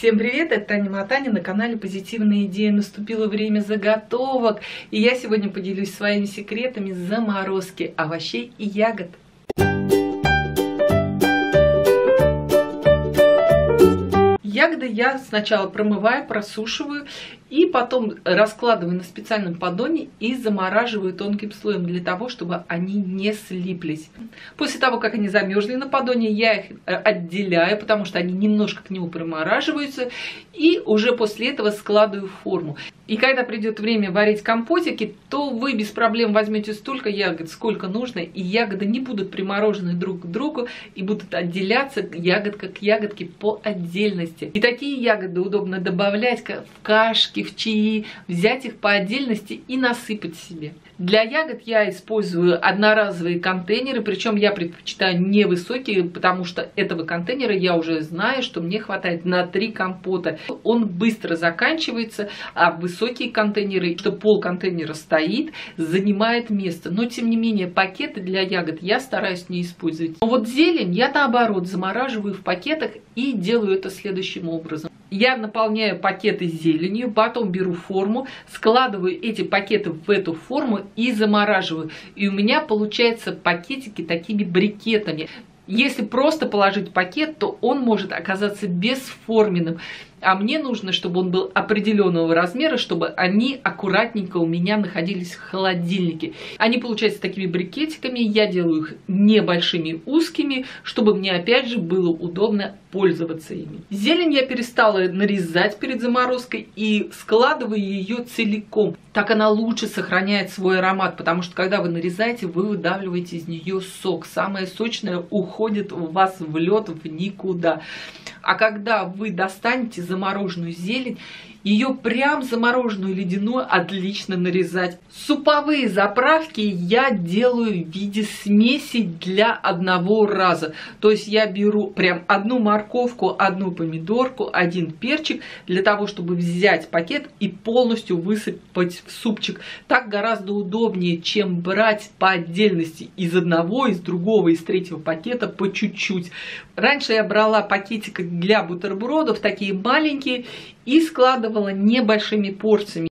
Всем привет, это Таня Матаня на канале Позитивные идеи. Наступило время заготовок, и я сегодня поделюсь своими секретами заморозки овощей и ягод. Ягоды я сначала промываю, просушиваю и потом раскладываю на специальном поддоне и замораживаю тонким слоем для того, чтобы они не слиплись. После того, как они замерзли на поддоне, я их э, отделяю, потому что они немножко к нему промораживаются, и уже после этого складываю форму. И когда придет время варить компотики, то вы без проблем возьмете столько ягод, сколько нужно, и ягоды не будут приморожены друг к другу и будут отделяться ягодка к ягодке по отдельности. И такие ягоды удобно добавлять в кашки, в чаи, взять их по отдельности и насыпать себе. Для ягод я использую одноразовые контейнеры, причем я предпочитаю невысокие, потому что этого контейнера я уже знаю, что мне хватает на три компота. Он быстро заканчивается, а высокие контейнеры, что пол контейнера стоит, занимает место. Но тем не менее пакеты для ягод я стараюсь не использовать. Но вот зелень я наоборот замораживаю в пакетах и делаю это следующим образом. Я наполняю пакеты зеленью, потом беру форму, складываю эти пакеты в эту форму и замораживаю. И у меня получаются пакетики такими брикетами. Если просто положить пакет, то он может оказаться бесформенным а мне нужно, чтобы он был определенного размера, чтобы они аккуратненько у меня находились в холодильнике. Они получаются такими брикетиками, я делаю их небольшими, узкими, чтобы мне опять же было удобно пользоваться ими. Зелень я перестала нарезать перед заморозкой и складываю ее целиком. Так она лучше сохраняет свой аромат, потому что когда вы нарезаете, вы выдавливаете из нее сок. Самое сочное уходит у вас в лед в никуда. А когда вы достанете замороженную зелень, ее прям замороженную ледяную отлично нарезать. Суповые заправки я делаю в виде смеси для одного раза. То есть я беру прям одну морковку, одну помидорку, один перчик для того, чтобы взять пакет и полностью высыпать в супчик. Так гораздо удобнее, чем брать по отдельности из одного, из другого, из третьего пакета по чуть-чуть. Раньше я брала пакетик для бутербродов, такие маленькие, и складывала небольшими порциями.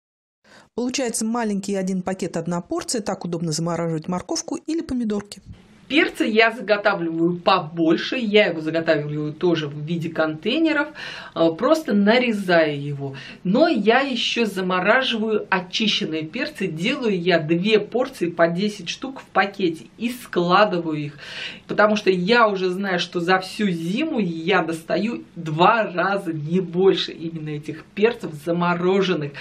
Получается маленький один пакет, одна порция. Так удобно замораживать морковку или помидорки. Перца я заготавливаю побольше, я его заготавливаю тоже в виде контейнеров, э, просто нарезаю его. Но я еще замораживаю очищенные перцы, делаю я две порции по 10 штук в пакете и складываю их. Потому что я уже знаю, что за всю зиму я достаю два раза, не больше именно этих перцев замороженных.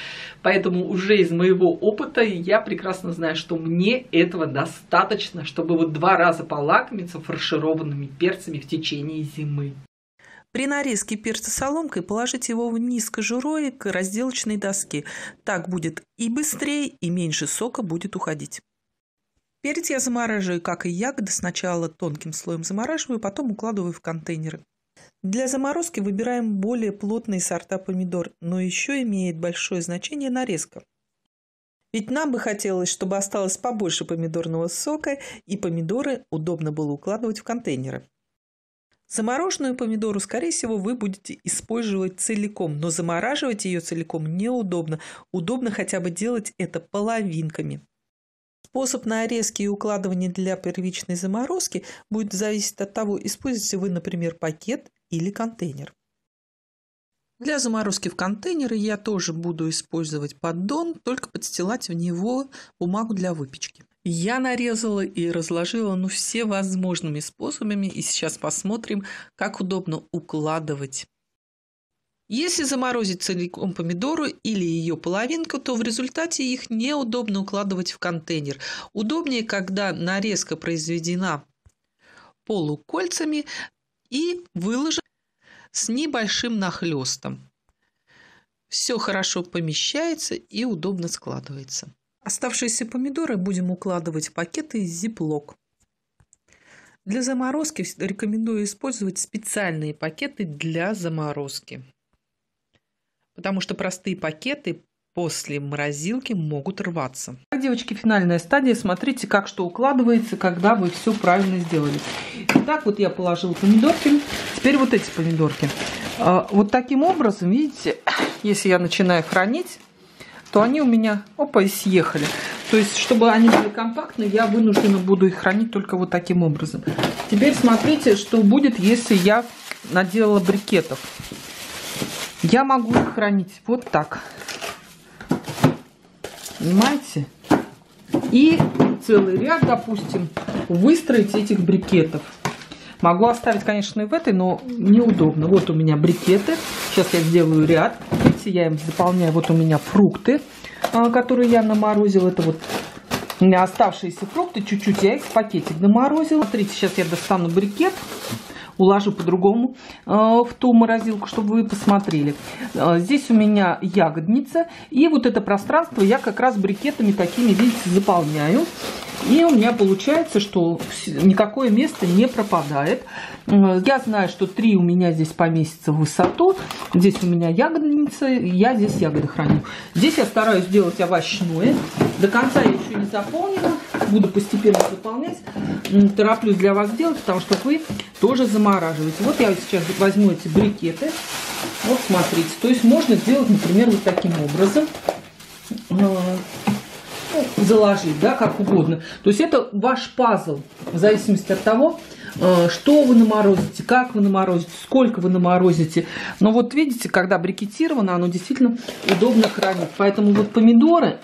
Поэтому уже из моего опыта я прекрасно знаю, что мне этого достаточно, чтобы вот два раза полакомиться фаршированными перцами в течение зимы. При нарезке перца соломкой положите его вниз кожурой к разделочной доске. Так будет и быстрее, и меньше сока будет уходить. Перец я замораживаю, как и ягоды. Сначала тонким слоем замораживаю, потом укладываю в контейнеры. Для заморозки выбираем более плотные сорта помидор, но еще имеет большое значение нарезка. Ведь нам бы хотелось, чтобы осталось побольше помидорного сока, и помидоры удобно было укладывать в контейнеры. Замороженную помидору, скорее всего, вы будете использовать целиком, но замораживать ее целиком неудобно. Удобно хотя бы делать это половинками. Способ нарезки и укладывания для первичной заморозки будет зависеть от того, используете вы, например, пакет или контейнер. Для заморозки в контейнеры я тоже буду использовать поддон, только подстилать в него бумагу для выпечки. Я нарезала и разложила ну, все возможными способами, и сейчас посмотрим, как удобно укладывать. Если заморозить целиком помидору или ее половинку, то в результате их неудобно укладывать в контейнер. Удобнее, когда нарезка произведена полукольцами и выложена с небольшим нахлестом. Все хорошо помещается и удобно складывается. Оставшиеся помидоры будем укладывать в пакеты из зиплок. Для заморозки рекомендую использовать специальные пакеты для заморозки. Потому что простые пакеты после морозилки могут рваться. Девочки, финальная стадия. Смотрите, как что укладывается, когда вы все правильно сделали. Итак, вот я положила помидорки. Теперь вот эти помидорки. А, вот таким образом, видите, если я начинаю хранить, то они у меня, опа, и съехали. То есть, чтобы они были компактные, я вынуждена буду их хранить только вот таким образом. Теперь смотрите, что будет, если я наделала брикетов. Я могу их хранить вот так. Понимаете? И целый ряд, допустим, выстроить этих брикетов. Могу оставить, конечно, и в этой, но неудобно. Вот у меня брикеты. Сейчас я сделаю ряд. Видите, я им заполняю. Вот у меня фрукты, а, которые я наморозила. Это вот у меня оставшиеся фрукты. Чуть-чуть я их в пакетик наморозила. Смотрите, сейчас я достану брикет уложу по-другому э, в ту морозилку, чтобы вы посмотрели. Э, здесь у меня ягодница. И вот это пространство я как раз брикетами такими, видите, заполняю. И у меня получается, что никакое место не пропадает. Э, я знаю, что три у меня здесь поместится в высоту. Здесь у меня ягодница, я здесь ягоды храню. Здесь я стараюсь сделать овощное. До конца я еще не заполнила. Буду постепенно заполнять. Тороплюсь для вас делать, потому что вы тоже замораживаете. Вот я сейчас возьму эти брикеты. Вот смотрите. То есть можно сделать, например, вот таким образом э, заложить, да, как угодно. То есть это ваш пазл, в зависимости от того, э, что вы наморозите, как вы наморозите, сколько вы наморозите. Но вот видите, когда брикетировано, оно действительно удобно хранить. Поэтому вот помидоры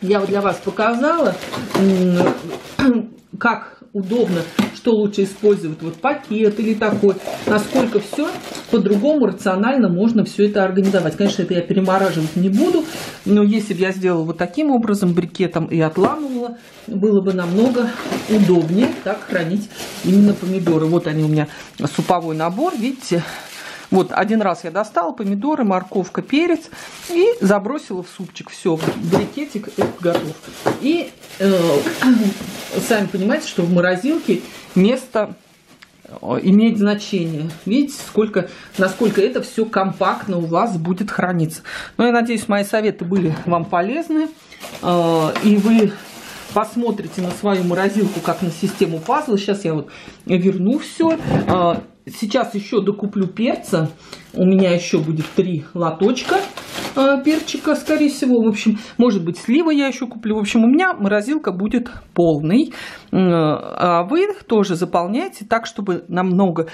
я вот для вас показала, как удобно, что лучше использовать, вот пакет или такой, насколько все по-другому рационально можно все это организовать. Конечно, это я перемораживать не буду, но если бы я сделала вот таким образом, брикетом и отламывала, было бы намного удобнее так хранить именно помидоры. Вот они у меня суповой набор, видите, вот один раз я достала помидоры, морковка, перец и забросила в супчик. Все, брикетик готов. И э, сами понимаете, что в морозилке место имеет значение. Видите, сколько, насколько это все компактно у вас будет храниться. Ну, я надеюсь, мои советы были вам полезны. Э, и вы посмотрите на свою морозилку, как на систему пазла. Сейчас я вот верну все. Э, сейчас еще докуплю перца. У меня еще будет три лоточка перчика, скорее всего. В общем, может быть, слива я еще куплю. В общем, у меня морозилка будет полный. А вы тоже заполняйте так, чтобы намного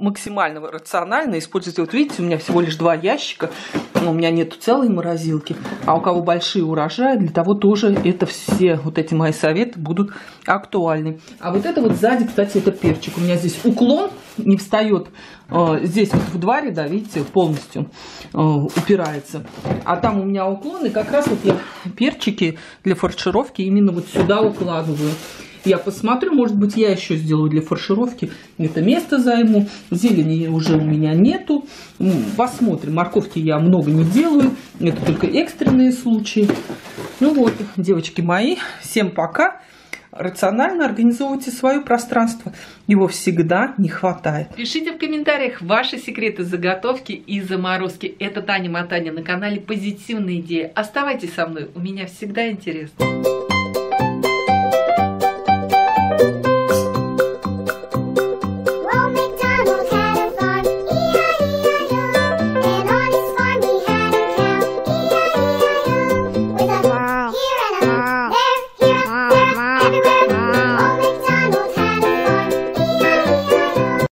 максимально рационально использовать. Вот видите, у меня всего лишь два ящика. У меня нет целой морозилки. А у кого большие урожаи, для того тоже это все вот эти мои советы будут актуальны. А вот это вот сзади, кстати, это перчик. У меня здесь уклон не встает э, здесь вот в два ряда, видите, полностью э, упирается. А там у меня уклон, и как раз вот я перчики для фаршировки именно вот сюда укладываю. Я посмотрю, может быть, я еще сделаю для фаршировки это место займу. Зелени уже у меня нету. Посмотрим. Морковки я много не делаю. Это только экстренные случаи. Ну вот, девочки мои, всем пока рационально организовывайте свое пространство. Его всегда не хватает. Пишите в комментариях ваши секреты заготовки и заморозки. Это Таня Матаня на канале Позитивные идеи. Оставайтесь со мной, у меня всегда интересно.